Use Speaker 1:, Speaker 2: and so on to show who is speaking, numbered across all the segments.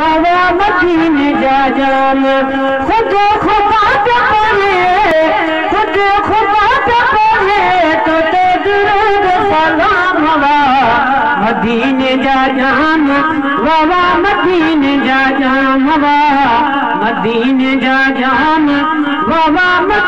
Speaker 1: बाबा मदीन जा जान सुपाते सलाम बाबा جا जा जान बाबा मदीन जा जान जा जान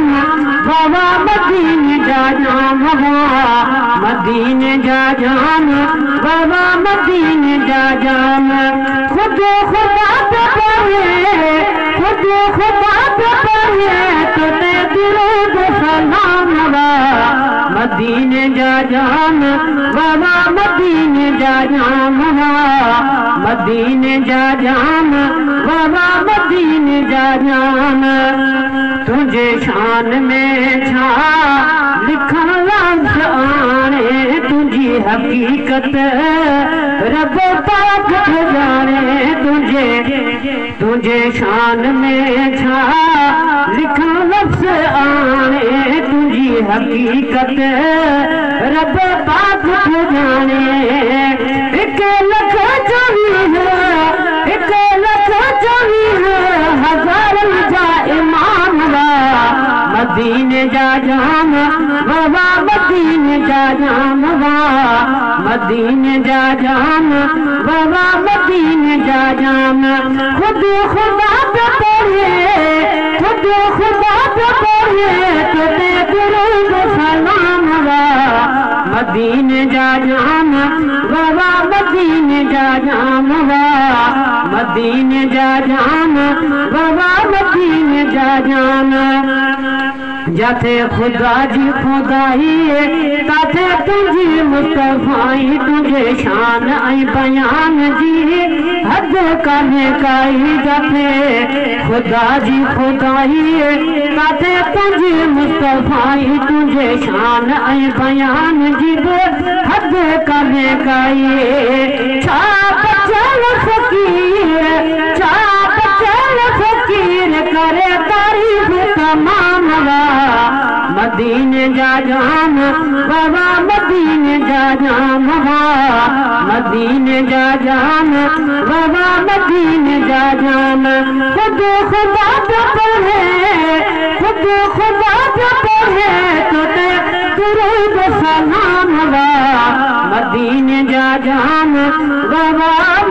Speaker 1: बाबा मदीन जा जाना मदीन जा जान बाबा मदीन जा जान ख़ुदे ख़बाबे ख़ुदाबे तोखे दिलो द सलाम मदीन जा जान बाबा मदीन जा जानव मदीन जा जान मन में छा लिखण जाने तुझी हक़ीक़त रब पाक जाने तुझे तुझे शान में छा लिखा लफ्स आने तुझी हक़ीक़त रब पाक जाने जान बाबा बीन जा जाना मदीन जा जान बाबा बीन जा जान पोइ बप पोरे गुरू सलाम मदीन जा जान बाबा बदीन जा जान बा मदीन जा जान बाबा मदीन जा जाना जथे ख़ुदा जी खुदा ताते तुंहिंजी मुस्तफ़ाई तुझे शान आई बयान जी हद करने हदि जफ़े ख़ुदा जी खुदा ताते तुंहिंजी मुस्तफ़ाई तुझे शान आई बयान जी हद बि हदि जान बाबा मदीन जा जान हा मदीन जा जान बाबा मदीन जा जान तु दोस्त पढ़े تو تے बाप पढ़े तोखे مدینے جا जा जान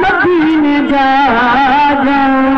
Speaker 1: مدینے جا जान